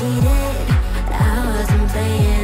cheated. I wasn't playing.